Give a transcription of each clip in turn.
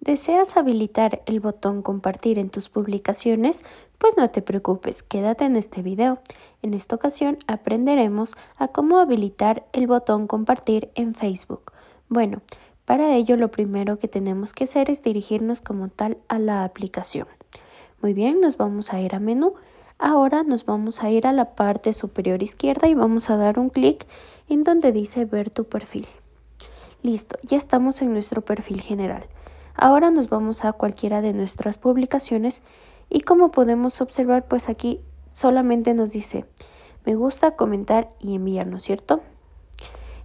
¿Deseas habilitar el botón compartir en tus publicaciones? Pues no te preocupes, quédate en este video. En esta ocasión aprenderemos a cómo habilitar el botón compartir en Facebook. Bueno, para ello lo primero que tenemos que hacer es dirigirnos como tal a la aplicación. Muy bien, nos vamos a ir a menú. Ahora nos vamos a ir a la parte superior izquierda y vamos a dar un clic en donde dice ver tu perfil. Listo, ya estamos en nuestro perfil general. Ahora nos vamos a cualquiera de nuestras publicaciones y como podemos observar pues aquí solamente nos dice me gusta, comentar y enviar, ¿no es cierto?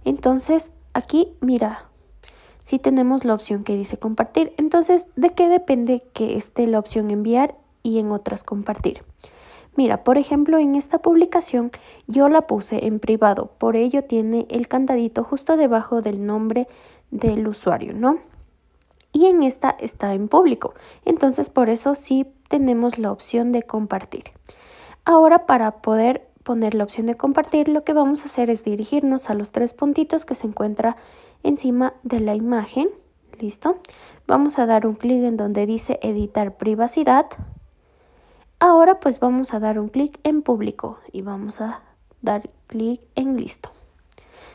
Entonces aquí mira, si tenemos la opción que dice compartir, entonces ¿de qué depende que esté la opción enviar y en otras compartir? Mira, por ejemplo, en esta publicación yo la puse en privado, por ello tiene el candadito justo debajo del nombre del usuario, ¿no? Y en esta está en público. Entonces por eso sí tenemos la opción de compartir. Ahora para poder poner la opción de compartir lo que vamos a hacer es dirigirnos a los tres puntitos que se encuentra encima de la imagen. ¿Listo? Vamos a dar un clic en donde dice editar privacidad. Ahora pues vamos a dar un clic en público y vamos a dar clic en listo.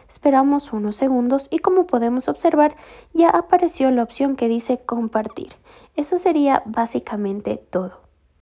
Esperamos unos segundos y como podemos observar ya apareció la opción que dice compartir. Eso sería básicamente todo.